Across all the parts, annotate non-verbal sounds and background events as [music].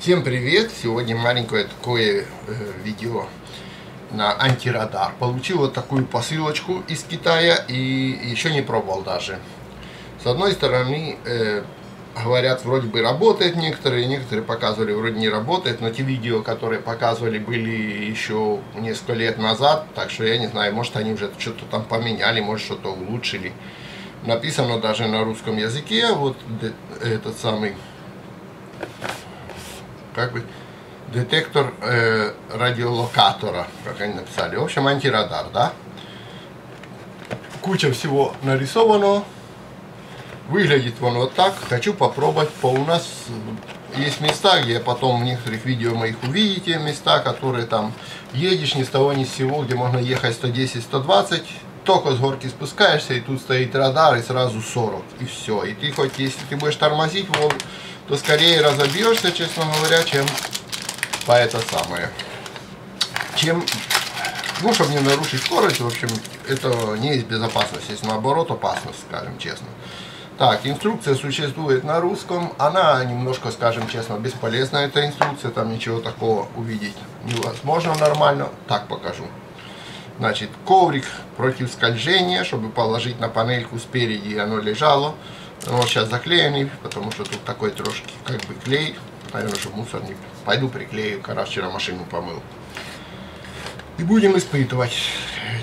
Всем привет! Сегодня маленькое такое э, видео на антирадар. Получил вот такую посылочку из Китая и еще не пробовал даже. С одной стороны, э, говорят, вроде бы работает некоторые, некоторые показывали, вроде не работает, но те видео, которые показывали, были еще несколько лет назад, так что я не знаю, может они уже что-то там поменяли, может что-то улучшили. Написано даже на русском языке, вот этот самый как бы детектор э, радиолокатора, как они написали. В общем, антирадар, да? Куча всего нарисовано. Выглядит он вот так. Хочу попробовать. По у нас есть места, где потом в некоторых видео моих увидите места, которые там едешь ни с того ни с сего, где можно ехать 110-120, только с горки спускаешься, и тут стоит радар, и сразу 40, и все. И ты хоть, если ты будешь тормозить, то скорее разобьешься, честно говоря, чем по это самое. Чем, ну, чтобы не нарушить скорость, в общем, это не есть безопасность, есть наоборот опасность, скажем честно. Так, инструкция существует на русском, она немножко, скажем честно, бесполезна, эта инструкция, там ничего такого увидеть невозможно нормально, так покажу. Значит, коврик против скольжения, чтобы положить на панельку спереди, оно лежало. Ну, сейчас заклеенный, потому что тут такой трошки как бы клей. Наверное, чтобы мусор не... Пойду приклею, когда вчера машину помыл. И будем испытывать.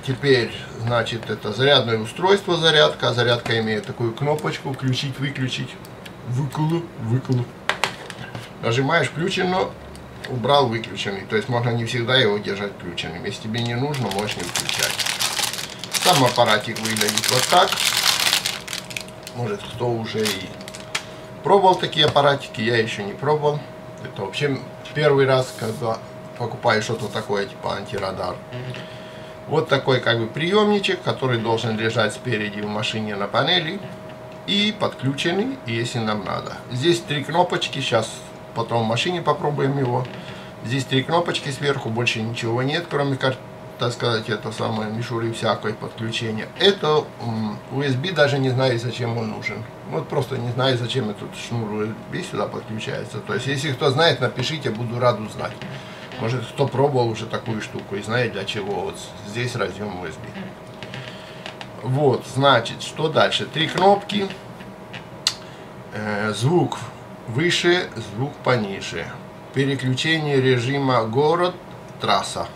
Теперь, значит, это зарядное устройство, зарядка. Зарядка имеет такую кнопочку, включить, выключить. Выкулу, выкулу. Нажимаешь включено, убрал выключенный. То есть можно не всегда его держать включенным. Если тебе не нужно, можешь не включать. Сам аппаратик выглядит вот так. Может кто уже и пробовал такие аппаратики, я еще не пробовал. Это вообще первый раз, когда покупаю что-то такое, типа антирадар. Вот такой как бы приемничек, который должен лежать спереди в машине на панели и подключенный, если нам надо. Здесь три кнопочки, сейчас потом в машине попробуем его. Здесь три кнопочки сверху, больше ничего нет, кроме так сказать, это самое мишури всякое подключение. Это USB, даже не знаю, зачем он нужен. Вот просто не знаю, зачем этот шнур USB сюда подключается. То есть, если кто знает, напишите, буду рад узнать. Может, кто пробовал уже такую штуку и знает для чего. Вот здесь разъем USB. Вот, значит, что дальше? Три кнопки. Э, звук выше, звук пониже. Переключение режима город, трасса.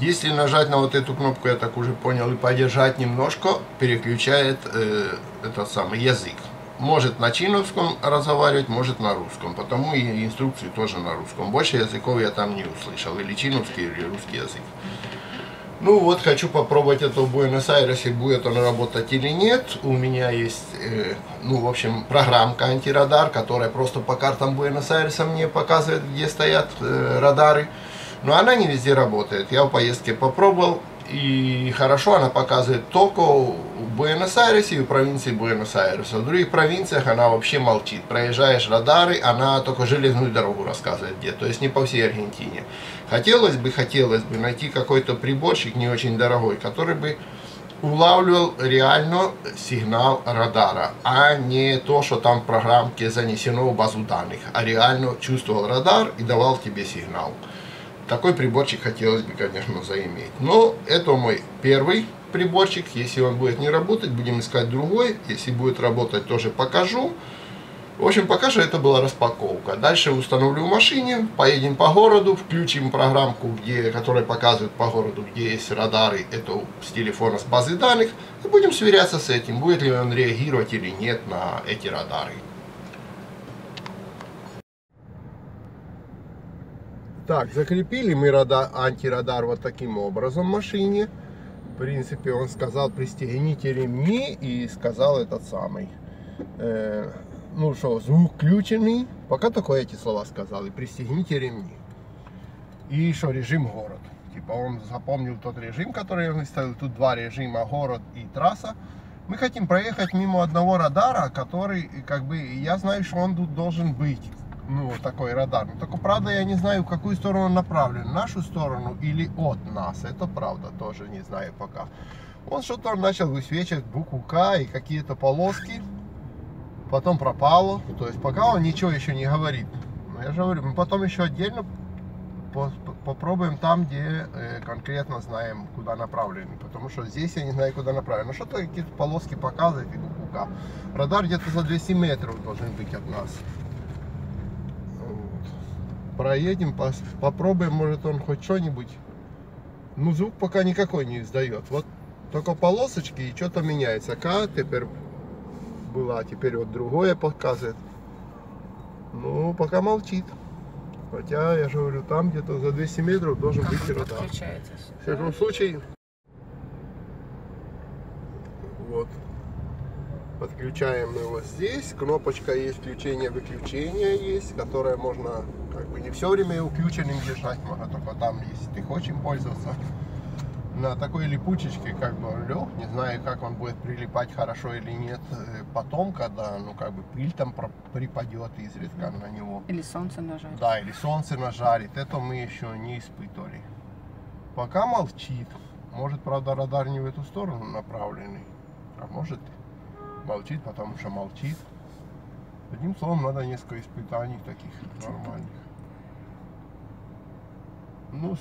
Если нажать на вот эту кнопку, я так уже понял, и подержать немножко, переключает э, этот самый язык. Может на чиновском разговаривать, может на русском. Потому и инструкции тоже на русском. Больше языков я там не услышал. Или чиновский, или русский язык. Ну вот, хочу попробовать это в Буэнос-Айресе, будет он работать или нет. У меня есть, э, ну, в общем, программка антирадар, которая просто по картам Буэнос-Айреса мне показывает, где стоят э, радары. Но она не везде работает. Я в поездке попробовал, и хорошо она показывает только в Буэнос-Айресе и в провинции Буэнос-Айрес. В других провинциях она вообще молчит. Проезжаешь радары, она только железную дорогу рассказывает где. То есть не по всей Аргентине. Хотелось бы, хотелось бы найти какой-то приборчик не очень дорогой, который бы улавливал реально сигнал радара, а не то, что там в программке занесено в базу данных, а реально чувствовал радар и давал тебе сигнал. Такой приборчик хотелось бы, конечно, заиметь. Но это мой первый приборчик. Если он будет не работать, будем искать другой. Если будет работать, тоже покажу. В общем, пока что это была распаковка. Дальше установлю в машине, поедем по городу, включим программку, где, которая показывает по городу, где есть радары, это с телефона, с базы данных, и будем сверяться с этим, будет ли он реагировать или нет на эти радары. Так, закрепили мы радар, антирадар вот таким образом машине. В принципе, он сказал, пристегните ремни и сказал этот самый. Э, ну что, звук включенный. Пока только эти слова сказал. И пристегните ремни. И что, режим город. Типа он запомнил тот режим, который я выставил. Тут два режима, город и трасса. Мы хотим проехать мимо одного радара, который, как бы, я знаю, что он тут должен быть ну, такой радар. Но только, правда, я не знаю, в какую сторону он направлен. нашу сторону или от нас. Это правда, тоже не знаю пока. Он что-то начал высвечивать букву К и какие-то полоски. Потом пропало. То есть, пока он ничего еще не говорит Ну, я же говорю, мы потом еще отдельно по- по- попробуем там, где э, конкретно знаем, куда направлены. Потому что здесь я не знаю, куда направлены. Ну что-то какие-то полоски показывает и кукука. Радар где-то за 200 метров должен быть от нас. Проедем, пос- попробуем, может он хоть что-нибудь. Ну, звук пока никакой не издает. Вот только полосочки и что-то меняется. К теперь была, теперь вот другое показывает. Ну, пока молчит. Хотя, я же говорю, там где-то за 200 метров должен Как быть радар. В всяком случае, вот, подключаем его здесь. Кнопочка есть включение-выключение есть, которая можно как бы не все время включенным держать, можно только там, если ты хочешь им пользоваться. [laughs] На такой липучечке как бы он лег, не знаю, как он будет прилипать хорошо или нет э, потом, когда, ну, как бы пыль там припадет изредка на него. Или солнце нажать. Да, или солнце нажарит. Это мы еще не испытывали. Пока молчит. Может, правда, радар не в эту сторону направленный. А может, молчит, потому что молчит. Одним словом, надо несколько испытаний таких нормальных. Ну,